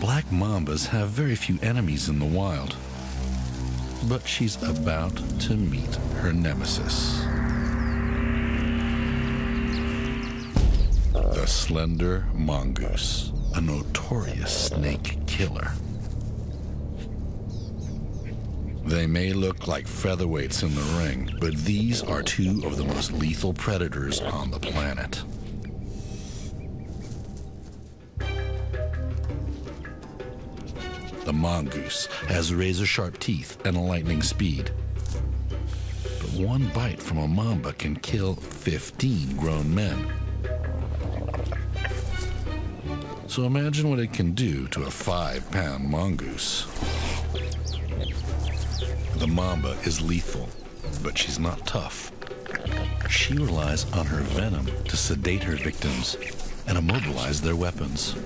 Black mambas have very few enemies in the wild, but she's about to meet her nemesis. The slender mongoose, a notorious snake killer. They may look like featherweights in the ring, but these are two of the most lethal predators on the planet. The mongoose has razor sharp teeth and a lightning speed. But one bite from a mamba can kill 15 grown men. So imagine what it can do to a five pound mongoose. The mamba is lethal, but she's not tough. She relies on her venom to sedate her victims and immobilize their weapons.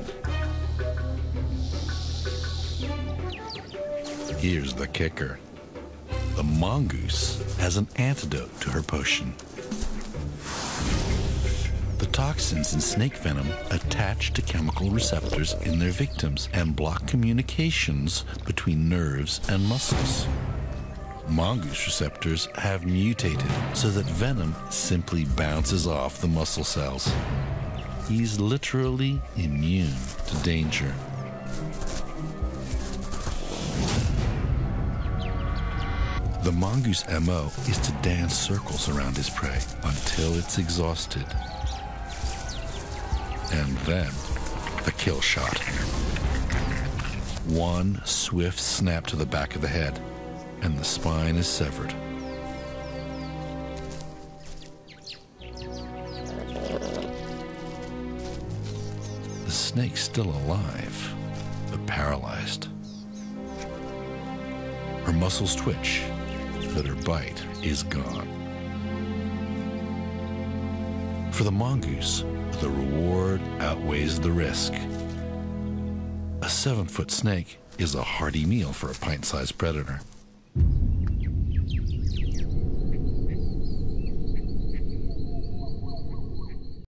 Here's the kicker. The mongoose has an antidote to her potion. The toxins in snake venom attach to chemical receptors in their victims and block communications between nerves and muscles. Mongoose receptors have mutated so that venom simply bounces off the muscle cells. He's literally immune to danger. The mongoose MO is to dance circles around his prey until it's exhausted. And then the kill shot. One swift snap to the back of the head, and the spine is severed. The snake's still alive, but paralyzed. Her muscles twitch, but her bite is gone. For the mongoose, the reward outweighs the risk. A seven foot snake is a hearty meal for a pint sized predator.